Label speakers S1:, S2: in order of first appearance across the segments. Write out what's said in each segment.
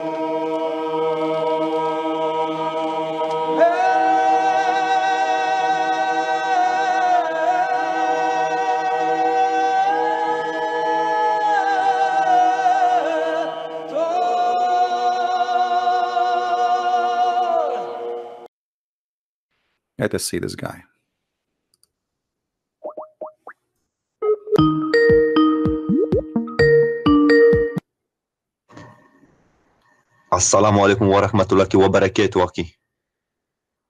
S1: Let us see this guy.
S2: Assalamu alaikum wa rahmatullahi wa barakatuh.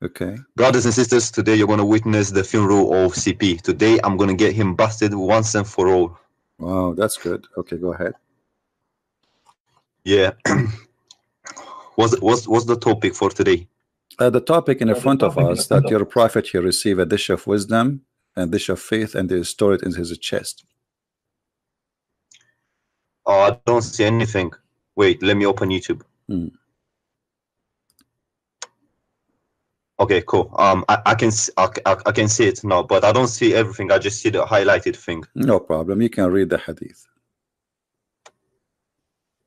S1: Okay.
S2: Brothers and sisters, today you're going to witness the funeral of CP. Today I'm going to get him busted once and for all.
S1: Wow, that's good. Okay, go ahead.
S2: Yeah. what's, what's, what's the topic for today?
S1: Uh, the topic in the front of us that your prophet here received a dish of wisdom and dish of faith and they store it in his chest.
S2: Oh, I don't see anything. Wait, let me open YouTube.
S1: Hmm.
S2: Okay, cool. Um, I, I can s- I, c- I- I can see it now, but I don't see everything. I just see the highlighted thing.
S1: No problem. You can read the hadith.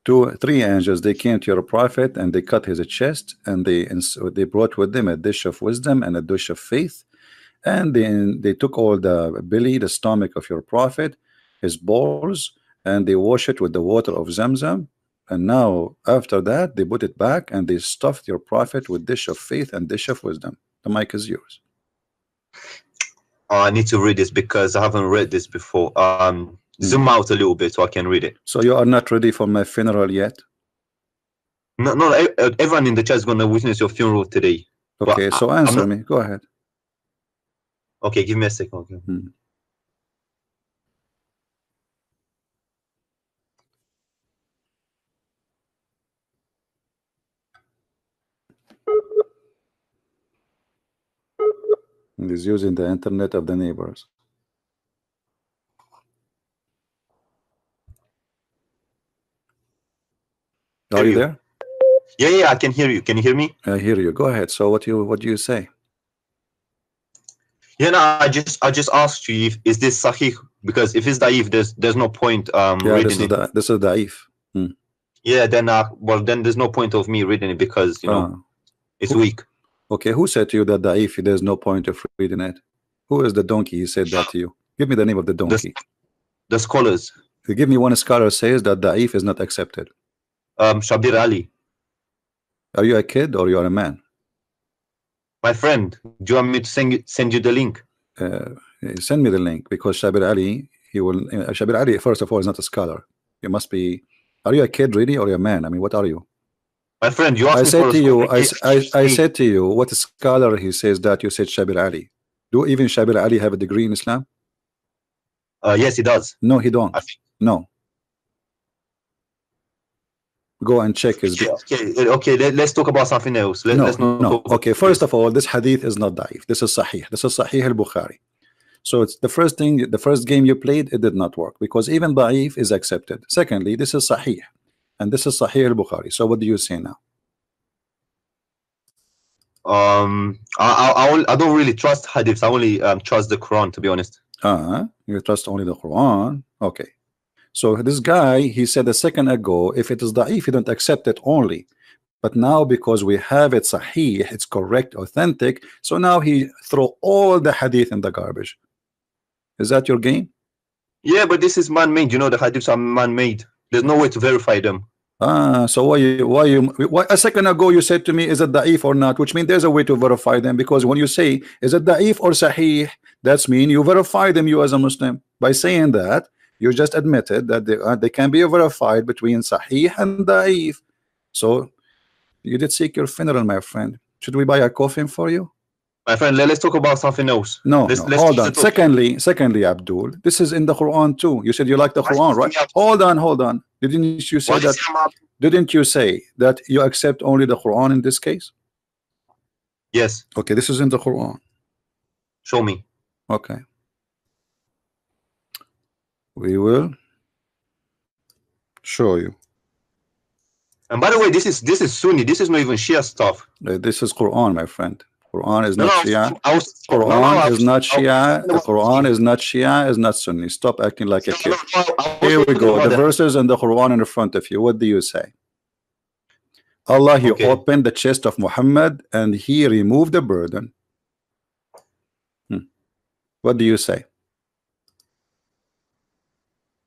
S1: Two, three angels they came to your prophet and they cut his chest and they and so they brought with them a dish of wisdom and a dish of faith, and then they took all the belly, the stomach of your prophet, his balls, and they wash it with the water of Zamzam. And now after that they put it back and they stuffed your prophet with dish of faith and dish of wisdom. The mic is yours.
S2: Uh, I need to read this because I haven't read this before. Um, zoom out a little bit so I can read it.
S1: So you are not ready for my funeral yet?
S2: No, no, everyone in the chat is going to witness your funeral today.
S1: Okay,
S2: I-
S1: so
S2: I'm
S1: answer
S2: not-
S1: me. Go ahead.
S2: Okay, give me a second. Okay.
S1: Hmm. He's using the internet of the neighbors. Are you
S2: you.
S1: there?
S2: Yeah, yeah, I can hear you. Can you hear me?
S1: I hear you. Go ahead. So what you what do you say?
S2: Yeah, no, I just I just asked you if is this sahih because if it's daif, there's there's no point um
S1: Yeah, this
S2: reading
S1: is
S2: it.
S1: the this is Daif.
S2: Yeah, then uh, well then there's no point of me reading it because you know
S1: Ah,
S2: it's
S1: who-
S2: weak.
S1: Okay, who said to you that Daif there's no point of reading it? Who is the donkey? He said that to you. Give me the name of the donkey.
S2: The scholars,
S1: You give me one scholar says that Daif is not accepted.
S2: um, Shabir Ally,
S1: Are you a kid or you are a man?
S2: my friend. Do you want me to send you send you the link?
S1: Uh, send me the link because Shabir Ally, he will. Uh, Shabir Ally, first of all, is not a scholar. You must be. Are you a kid really or you a man? I mean, what are you?
S2: My friend, you asked
S1: I said to you, I I, I, said to you, what scholar he says that you said Shabir Ally? Do even Shabir Ally have a degree in Islam?
S2: Uh, yes, he does.
S1: No, he don't. No. Go and check his.
S2: Okay, okay, okay let, us talk about something else. Let,
S1: no,
S2: let's not
S1: no.
S2: talk
S1: Okay, first of all, this hadith is not daif. This is sahih. This is sahih al-Bukhari. So it's the first thing, the first game you played, it did not work because even daif is accepted. Secondly, this is sahih, and this is sahih al-Bukhari. So what do you say now?
S2: Um, I, I, I, I don't really trust hadiths. I only um, trust the Quran, to be honest.
S1: Uh, you trust only the Quran. Okay. So this guy, he said a second ago, if it is da'if, you don't accept it only. But now because we have it sahih, it's correct, authentic, so now he throw all the hadith in the garbage. Is that your game?
S2: Yeah, but this is man-made. You know, the hadiths are man-made. There's no way to verify them.
S1: Ah, so why you why you why a second ago you said to me is it da'if or not, which means there's a way to verify them because when you say is it da'if or sahih, that's mean you verify them you as a Muslim. By saying that, you just admitted that they, uh, they can be verified between sahih and da'if. So you did seek your funeral, my friend. Should we buy a coffin for you?
S2: My friend, let, us talk about something else.
S1: No,
S2: Let's-
S1: no.
S2: let's
S1: hold on. Secondly, secondly, Abdul, this is in the Quran too. You said you like the Quran, right? Hold on, hold on. Didn't you say
S2: What
S1: that? Didn't you say that you accept only the Quran in this case?
S2: Yes,
S1: Okay, this is in the Quran.
S2: show me.
S1: Okay. We will show you.
S2: And by the way, this is this is Sunni. This is not even Shia stuff.
S1: Uh, This is Quran, my friend. Quran is not
S2: no,
S1: Shia.
S2: was- I no, no,
S1: Quran is not Shia. The Quran is not Shia. Is not Sunni. Stop acting like a kid.
S2: no, no, I was
S1: Here we go. The
S2: the-
S1: verses and the Quran in front of you. What do you say? Allah he
S2: Okay.
S1: opened the chest of Muhammad and he removed the burden. Hmm. What do you say?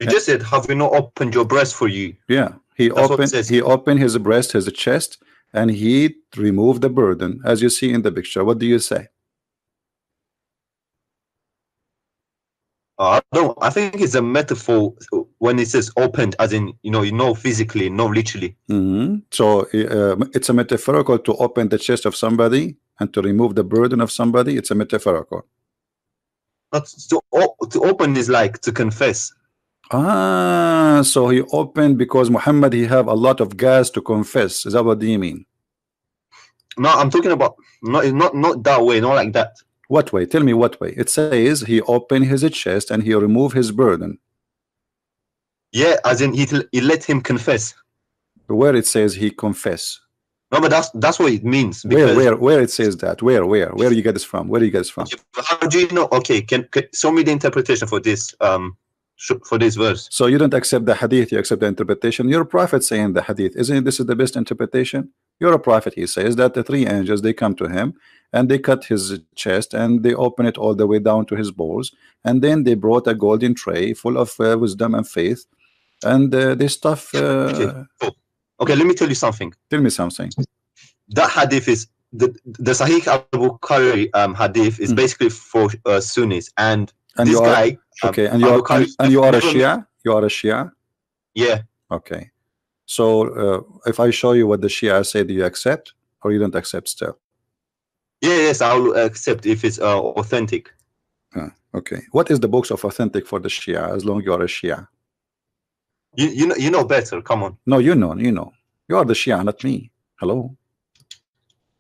S2: You just said, "Have we not opened your breast for you?"
S1: Yeah, he
S2: That's
S1: opened he opened his breast, his chest, and he removed the burden, as you see in the picture. What do you say?
S2: Uh, I don't. I think it's a metaphor when it says opened, as in you know, you know, physically, not literally.
S1: Mhm. So uh, it's a metaphorical to open the chest of somebody and to remove the burden of somebody. It's a metaphorical.
S2: Not to, to open is like to confess.
S1: Ah, so he opened because Muhammad he have a lot of gas to confess. Is that what do you mean?
S2: No, I'm talking about not not not that way, not like that.
S1: What way? Tell me what way. It says he opened his chest and he removed his burden.
S2: Yeah, as in he he let him confess.
S1: Where it says he confess.
S2: No, but that's that's what it means.
S1: Where where where it says that? Where where where do you get this from? Where do you get this from?
S2: How do you know? Okay, can, can show me the interpretation for this um for this verse.
S1: So you don't accept the hadith, you accept the interpretation. You're a prophet saying the hadith. Isn't it this is the best interpretation? You're a prophet, he says that the three angels they come to him and they cut his chest and they open it all the way down to his balls, and then they brought a golden tray full of uh, wisdom and faith, and uh, they stuff. Uh,
S2: Okay. Okay, let me tell you something.
S1: Tell me something.
S2: That hadith is the the Sahih Al Bukhari um hadith is
S1: Mm.
S2: basically for uh, Sunnis, and,
S1: And
S2: this
S1: you are
S2: guy. um,
S1: okay, and you are and, and you are a Shia. You are a Shia.
S2: Yeah,
S1: Okay. So uh, if I show you what the Shia say, do you accept or you don't accept still?
S2: yeah, yes, I'll accept if it's uh, authentic.
S1: Okay. What is the books of authentic for the Shia as long you are a Shia?
S2: You you know you know better. Come on,
S1: No, you know, you know. You are the Shia, not me. Hello.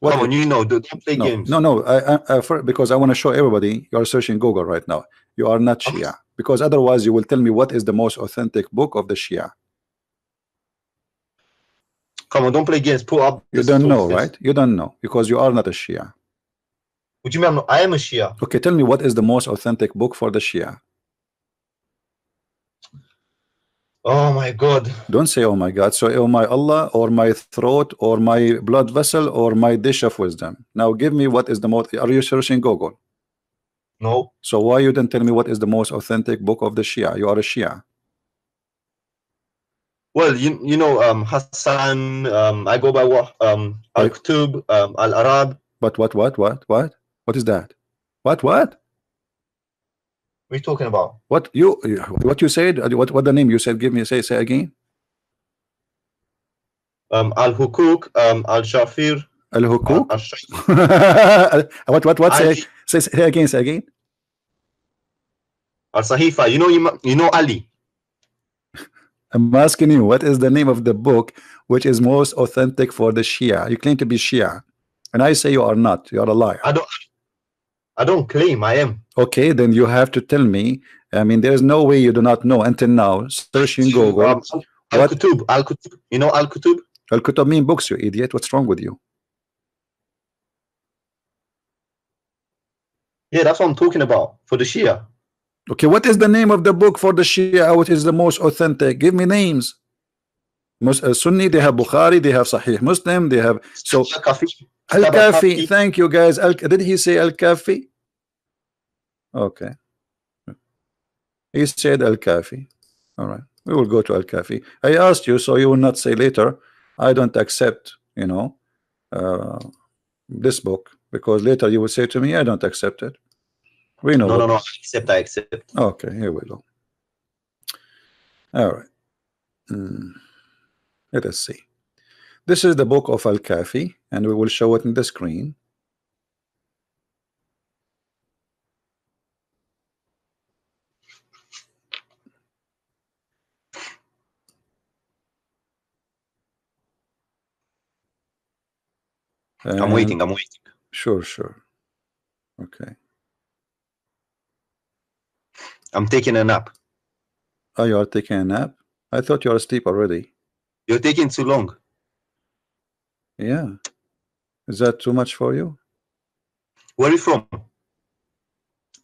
S1: What
S2: come on, you know. Don't don't play
S1: no,
S2: games.
S1: no, no. I, I, I, for, because I want to show everybody you are searching Google right now. You are not
S2: Okay.
S1: Shia because otherwise you will tell me what is the most authentic book of the Shia.
S2: Come on, don't play games. Pull up.
S1: You don't know,
S2: sources.
S1: right? You don't know because you are not a Shia.
S2: What do you mean? I'm I am a Shia.
S1: Okay, tell me what is the most authentic book for the Shia.
S2: Oh my God.
S1: Don't say, oh my God. So, oh my Allah, or my throat, or my blood vessel, or my dish of wisdom. Now, give me what is the most. Are you searching Google?
S2: No.
S1: So, why you didn't tell me what is the most authentic book of the Shia? You are a Shia.
S2: Well, you you know um Hassan. Um, I go by what um Al Kutub, um Al Arab.
S1: But what, what, what, what? What is that? What, what?
S2: What are you talking about?
S1: What you, what you said? What, what the name you said? Give me, say, say again.
S2: Um, Al Hukuk, um, Al Shafir,
S1: Al Hukuk.
S2: Al
S1: what, what, what? Say, say, say again, say again.
S2: Al Sahifa. You know you you know Ali.
S1: I'm asking you, what is the name of the book which is most authentic for the Shia? You claim to be Shia, and I say you are not. You are a liar.
S2: I don't. I don't claim I am.
S1: Okay, then you have to tell me. I mean, there is no way you do not know until now. Searching Google.
S2: Um, Al Kutub, Al Kutub. You know Al Kutub?
S1: Al Kutub mean books, you idiot. What's wrong with you?
S2: Yeah, that's what I'm talking about for the Shia.
S1: Okay, what is the name of the book for the Shia? What is the most authentic? Give me names. Mus- uh, Sunni, they have Bukhari, they have Sahih Muslim, they have so
S2: Al Kafi.
S1: Thank you, guys. Al did he say Al Kafi? Okay. He said Al Kafi. All right. We will go to Al Kafi. I asked you, so you will not say later, I don't accept, you know, uh, this book because later you will say to me, I don't accept it. We know.
S2: No, no, no. I accept. I accept.
S1: Okay, here we go. All right. Hmm. Let us see. This is the book of Al Kafi, and we will show it in the screen.
S2: I'm waiting. I'm waiting.
S1: Sure, sure. Okay.
S2: I'm taking a nap.
S1: Oh, you are taking a nap? I thought you are asleep already.
S2: You're taking too long.
S1: Yeah. Is that too much for you?
S2: Where are you from?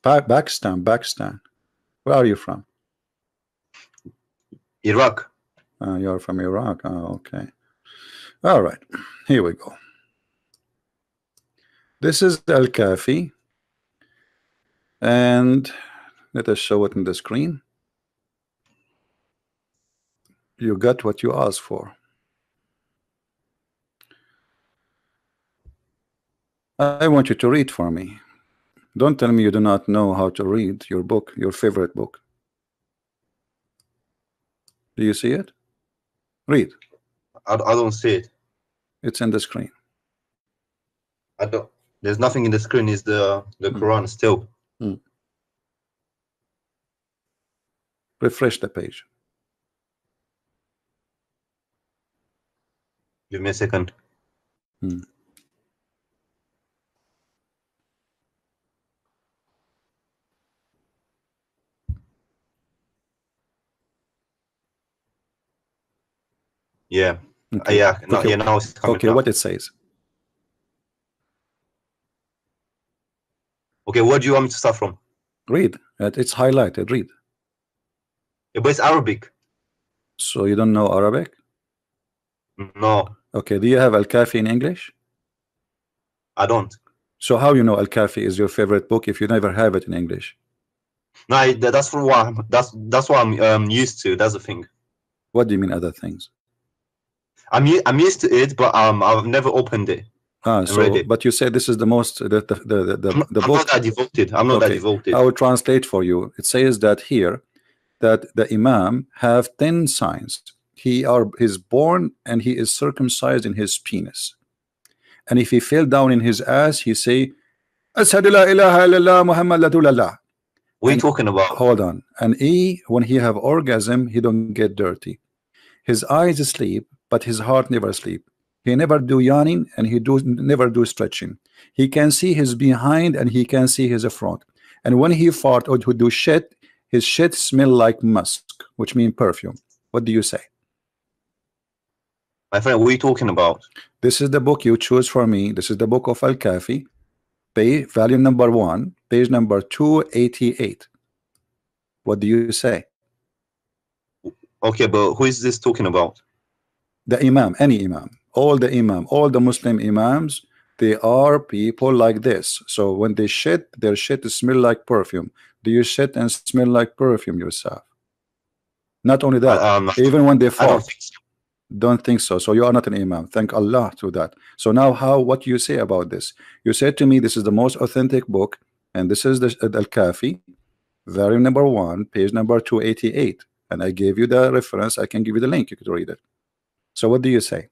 S1: Pa Pakistan, Pakistan. Where are you from?
S2: Iraq.
S1: Uh, you're from Iraq. Oh, okay. All right. here we go. This is Al Kafi, and let us show it in the screen. You got what you asked for. I want you to read for me. Don't tell me you do not know how to read your book, your favorite book. Do you see it? Read.
S2: I, I don't see it.
S1: It's in the screen.
S2: I don't. There's nothing in the screen. Is the the
S1: Hmm.
S2: Quran still?
S1: Refresh the page.
S2: Give me a second.
S1: Hmm.
S2: Yeah.
S1: Okay.
S2: yeah. No,
S1: Okay.
S2: Yeah. Now it's coming.
S1: Okay, what it says.
S2: Okay. Where do you want me to start from?
S1: Read. It's highlighted. Read.
S2: Yeah, but it's Arabic.
S1: So you don't know Arabic?
S2: No,
S1: Okay. Do you have Al Kafi in English?
S2: I don't.
S1: So how you know Al Kafi is your favorite book if you never have it in English?
S2: No, I, that's for what I'm, that's that's what I'm um, used to. That's the thing.
S1: What do you mean other things?
S2: I'm I'm used to it, but um, I've never opened it.
S1: Ah, so but you said this is the most the the the, the,
S2: I'm,
S1: the
S2: I'm
S1: book.
S2: not that devoted. I'm not that
S1: Okay.
S2: devoted.
S1: I will translate for you. It says that here that the Imam have ten signs. He are he's born and he is circumcised in his penis. And if he fell down in his ass, he say, Ashhadu la ilaha illallah Muhammad Rasulullah."
S2: what are you talking about?
S1: Hold on. And he, when he have orgasm, he don't get dirty. His eyes sleep, but his heart never sleep. He never do yawning and he do never do stretching. He can see his behind and he can see his front. And when he fart or to do shit, his shit smell like musk, which mean perfume. What do you say?
S2: My friend, what are you talking about?
S1: This is the book you choose for me. This is the book of Al Kafi, page volume number one, page number 288. What do you say?
S2: Okay, but who is this talking about?
S1: the imam any imam all the imam all the muslim imams they are people like this. So when they shit their shit smell like perfume. Do you shit and smell like perfume yourself? Not only that
S2: um,
S1: even when they
S2: I don't think so.
S1: don't think so. So you are not an imam. Thank allah to that. So now how what do you say about this? You said to me this is the most authentic book and this is the al-kafi volume number one page number 288 and i gave you the reference. I can give you the link. You could read it. So what do you say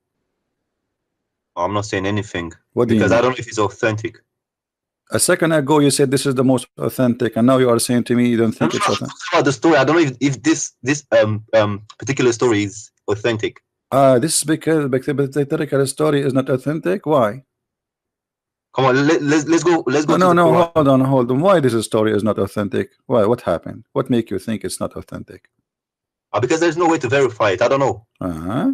S2: I'm not saying anything
S1: what do you
S2: because? I don't know if it's authentic.
S1: a second ago you said this is the most authentic and now you are saying to me you don't
S2: I'm
S1: think it's
S2: not
S1: authentic
S2: about the story. I don't know if, if this this um um particular story is authentic.
S1: ah this is because theoretical story is not authentic why
S2: Come on, let, let's let's go let's go.
S1: no no no hold on hold on why this story is not authentic why what happened what make you think it's not authentic
S2: Uh, because there's no way to verify it. I don't know.
S1: uh-huh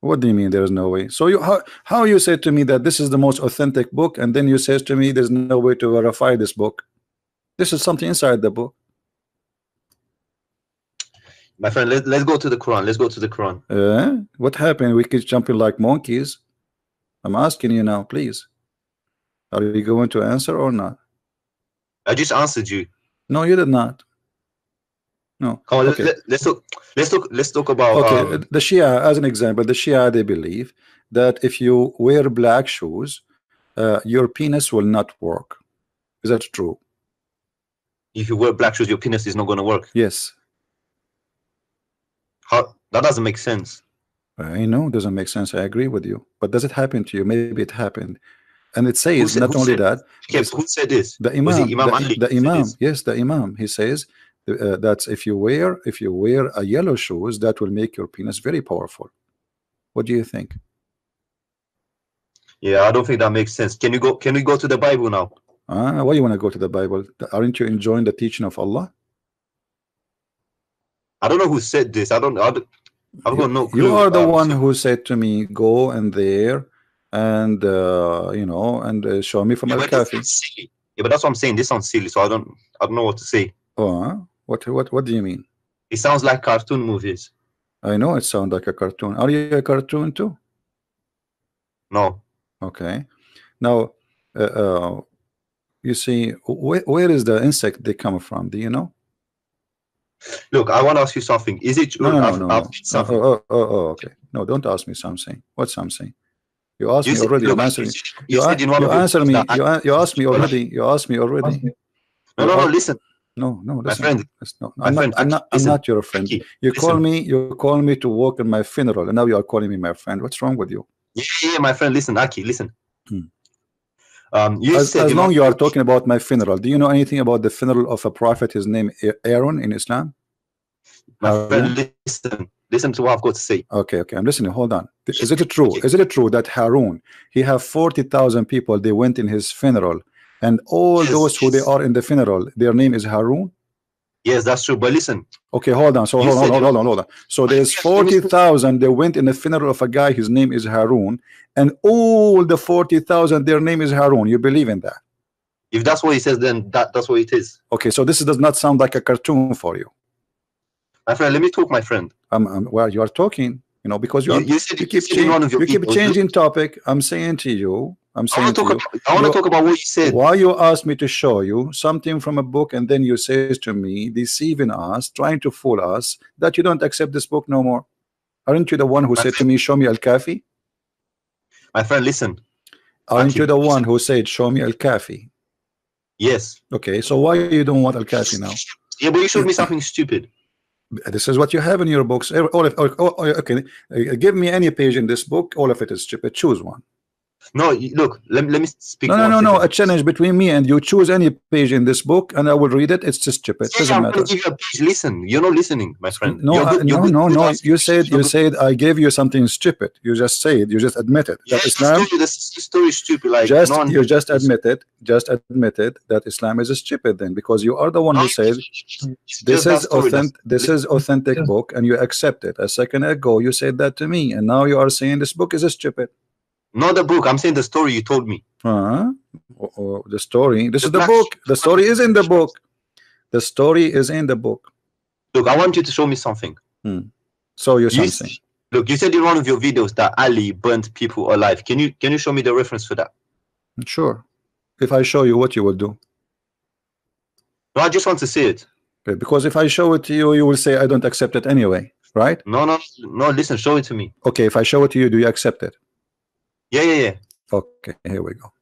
S1: what do you mean there's no way? So you how, how you say to me that this is the most authentic book and then you says to me there's no way to verify this book? This is something inside the book.
S2: My friend, let, let's go to the Quran. Let's go to the Quran.
S1: uh, what happened? We keep jumping like monkeys. I'm asking you now please. Are you going to answer or not?
S2: I just answered you.
S1: no you did not no
S2: on,
S1: okay
S2: let, let, us talk. Let's talk. Let's talk about.
S1: okay
S2: um,
S1: the shia as an example the shia they believe that if you wear black shoes uh, your penis will not work is that true
S2: if you wear black shoes, your penis is not going to work.
S1: yes
S2: How that doesn't make sense.
S1: I know doesn't make sense I agree with you but does it happen to you maybe it happened and it says
S2: said-
S1: not only
S2: said-
S1: that Yes.
S2: who said this?
S1: the imam
S2: Imam
S1: the, the imam yes the imam he says uh, that if you wear if you wear a yellow shoes that will make your penis very powerful what do you think
S2: Yeah, I don't think that makes sense. Can you go? Can we go to the Bible now?
S1: Ah, why you want to go to the Bible? Aren't you enjoying the teaching of Allah?
S2: I don't know who said this. I don't. I don't I've got no clue.
S1: You are the one who said to me, "Go and there, and uh, you know, and uh, show me from
S2: Yeah, al-kafi. Yeah, but that's what I'm saying. This sounds silly, so I don't. I don't know what to say.
S1: Oh, huh? What what what do you mean?
S2: It sounds like cartoon movies.
S1: I know it sounds like a cartoon. Are you a cartoon too?
S2: No.
S1: Okay. Now, uh, uh, you see, wh where is the insect they come from? Do you know?
S2: Look, I want to ask you something. Is it true?
S1: No, no, no, no.
S2: I've
S1: no.
S2: did something.
S1: Oh, oh, oh, oh, okay. No, don't ask me something. What something? You asked
S2: You
S1: me
S2: said-
S1: already.
S2: look,
S1: I'm answering.
S2: you
S1: You,
S2: said
S1: a-
S2: in one
S1: you
S2: of your
S1: answer me. You, you asked me already. You asked me already.
S2: No, no, no. Listen,
S1: No, no,
S2: my friend.
S1: Listen, no,
S2: my
S1: I'm,
S2: friend,
S1: not, I'm, not, I'm not your friend.
S2: Aki,
S1: You
S2: listen.
S1: call me. You call me to walk in my funeral, and now you are calling me my friend. What's wrong with you?
S2: Yeah, yeah, my friend. Listen, Aki, listen.
S1: Hmm.
S2: Um, you
S1: As,
S2: said
S1: as long
S2: one-
S1: you are talking about my funeral, do you know anything about the funeral of a prophet? His name Aaron in Islam.
S2: my friend, listen, listen to what I've got to say.
S1: Okay, okay, I'm listening. Hold on. Is it true? Is it true that Harun he have forty thousand people? They went in his funeral, and all
S2: Yes,
S1: those who they are in the funeral, their name is Harun.
S2: Yes, that's true. But listen,
S1: Okay, hold on. So
S2: You
S1: hold on, hold on, hold on, hold on. So there's
S2: Yes, let
S1: forty thousand. They went in the funeral of a guy. His name is Harun, and all the forty thousand, their name is Harun. You believe in that?
S2: if that's what he says, then that, that's what it is.
S1: Okay, so this does not sound like a cartoon for you.
S2: My friend, let me talk, my friend.
S1: Um, um well, you are talking, you know, because you
S2: You,
S1: are
S2: you said
S1: you
S2: you
S1: keep
S2: said in one of
S1: changing, you keep changing topic. I'm saying to you, I'm
S2: I
S1: saying
S2: want to talk.
S1: you,
S2: About, I want to talk about what you said.
S1: why you asked me to show you something from a book, and then you say to me, deceiving us, trying to fool us, that you don't accept this book no more. Aren't you the one who
S2: My
S1: said to me, show me Al Kafi?
S2: My friend, listen.
S1: Aren't
S2: Okay,
S1: you the
S2: listen.
S1: one who said, show me Al Kafi?
S2: Yes.
S1: Okay, so why you don't want Al Kafi now?
S2: Yeah, but you showed me something stupid.
S1: This is what you have in your books. All of, oh, oh, okay, uh, give me any page in this book. All of it is stupid. Choose one.
S2: No, look. Let, me- let me speak.
S1: No, no, no, no. A challenge between me and you. Choose any page in this book, and I will read it. It's just stupid. Doesn't matter.
S2: give you a page. Listen, you're not listening, my friend.
S1: No, I-
S2: good-
S1: no,
S2: good-
S1: no,
S2: good
S1: no. You said you said I gave you something stupid. You just say it. you just admit
S2: it.
S1: that
S2: the
S1: Islam.
S2: story, is stupid. Like
S1: Just you just admitted, just admitted that Islam is a stupid. Then because you are the one who said this is authentic. This is authentic book, and you accept it. A second ago, you said that to me, and now you are saying this book is a stupid.
S2: Not the book. I'm saying the story you told me.
S1: Huh? Oh, oh, the story. This
S2: The
S1: is the book. The story is in the book. The story is in the book.
S2: Look, I want you to show me something. Hmm.
S1: So you
S2: You
S1: something.
S2: Look, you said in one of your videos that Ali burnt people alive. Can you can you show me the reference for that?
S1: Sure. If I show you what you will do.
S2: No, I just want to see it.
S1: Okay, because if I show it to you, you will say I don't accept it anyway, right?
S2: No, no, no. Listen, show it to me.
S1: Okay, if I show it to you, do you accept it?
S2: Yeah, yeah, yeah.
S1: Okay, here we go.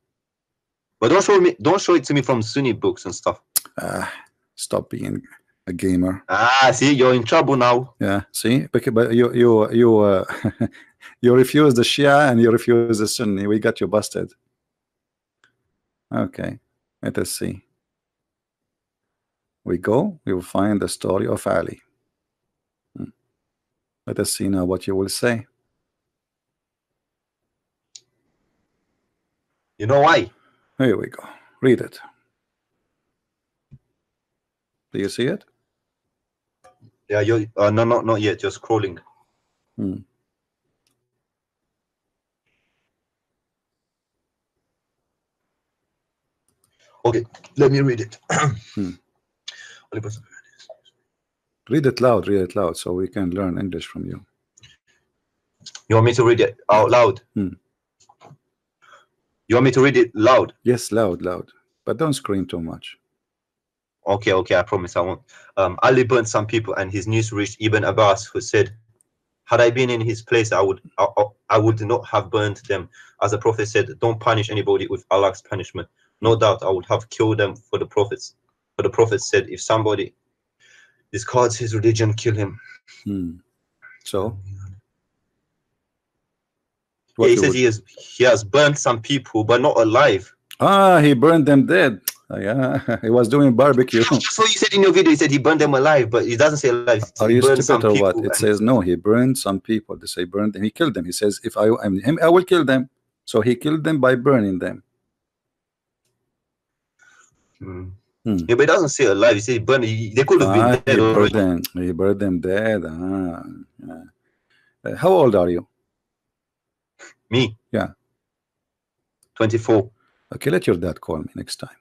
S2: But don't show me. Don't show it to me from Sunni books and stuff.
S1: Ah, stop being a gamer.
S2: Ah, see, you're in trouble now.
S1: Yeah, see, but you you you uh, you refuse the Shia and you refuse the Sunni. We got you busted. Okay, let us see. We go. We will find the story of Ali. Hmm. Let us see now what you will say.
S2: You know why?
S1: Here we go. Read it. Do you see it?
S2: Yeah, you're. Uh, no, no, not yet. Just scrolling.
S1: Hmm.
S2: Okay, let me read it.
S1: Hmm. Read it loud. Read it loud, so we can learn English from you.
S2: You want me to read it out loud?
S1: Hmm.
S2: You want me to read it loud?
S1: Yes, loud, loud, but don't scream too much.
S2: Okay, okay, I promise I won't. Um, Ali burnt some people, and his news reached Ibn Abbas, who said, "Had I been in his place, I would, I, I- would not have burnt them." As the Prophet said, "Don't punish anybody with Allah's punishment." No doubt, I would have killed them for the prophets. For the Prophet said, "If somebody discards his religion, kill him."
S1: Hmm. So, what
S2: he says he has he has burnt some people, but not alive.
S1: ah, he burned them dead. Ah, yeah, he was doing barbecue.
S2: So you said in your video. He said he burned them alive, but it doesn't say alive.
S1: Are you
S2: burned
S1: stupid or what? It says no. He burned some people. They say burned them. He killed them. He says if I am him, I will kill them. So he killed them by burning them.
S2: Hmm.
S1: Hmm.
S2: Yeah, but it doesn't say alive. He said he burned. They could have been
S1: Ah, he burned them. He burned them dead. Ah, yeah. Uh, how old are you?
S2: Me.
S1: Yeah.
S2: 24.
S1: Okay, let your dad call me next time.